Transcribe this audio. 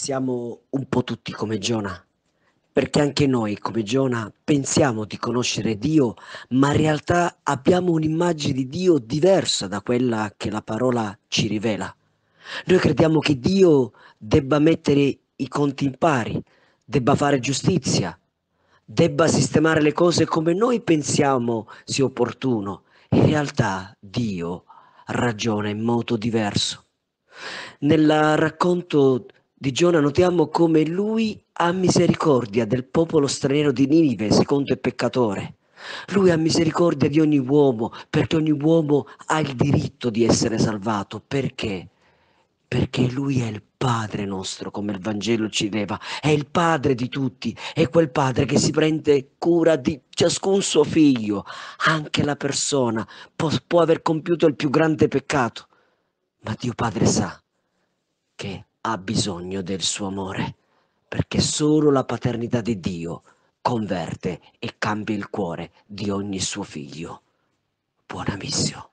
Siamo un po' tutti come Giona, perché anche noi, come Giona, pensiamo di conoscere Dio, ma in realtà abbiamo un'immagine di Dio diversa da quella che la parola ci rivela. Noi crediamo che Dio debba mettere i conti in pari, debba fare giustizia, debba sistemare le cose come noi pensiamo sia opportuno. In realtà Dio ragiona in modo diverso. Nel racconto di Giona notiamo come lui ha misericordia del popolo straniero di Ninive, secondo il peccatore. Lui ha misericordia di ogni uomo, perché ogni uomo ha il diritto di essere salvato. Perché? Perché lui è il Padre nostro, come il Vangelo ci leva, è il Padre di tutti, è quel Padre che si prende cura di ciascun suo figlio. Anche la persona può, può aver compiuto il più grande peccato, ma Dio Padre sa che ha bisogno del suo amore, perché solo la paternità di Dio converte e cambia il cuore di ogni suo figlio. Buona missione.